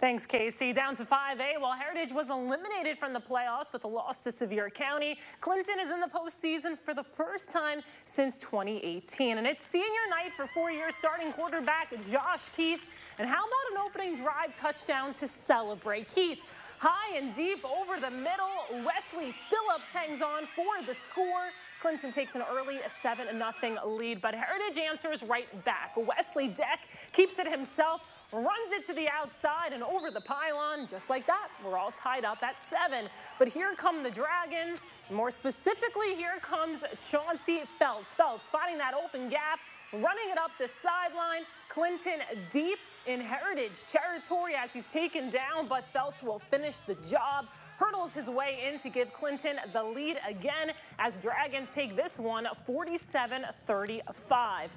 Thanks, Casey. Down to 5A, while Heritage was eliminated from the playoffs with a loss to Sevier County, Clinton is in the postseason for the first time since 2018. And it's senior night for four-year starting quarterback Josh Keith. And how about an opening drive touchdown to celebrate? Keith, high and deep over the middle. Wesley Phillips hangs on for the score. Clinton takes an early 7-0 lead, but Heritage answers right back. Wesley Deck keeps it himself, runs it to the outside and over the pylon. Just like that, we're all tied up at seven. But here come the Dragons. More specifically, here comes Chauncey Felts. Felts finding that open gap, running it up the sideline. Clinton deep in Heritage territory as he's taken down, but Felts will finish the job hurdles his way in to give Clinton the lead again as Dragons take this one 47-35.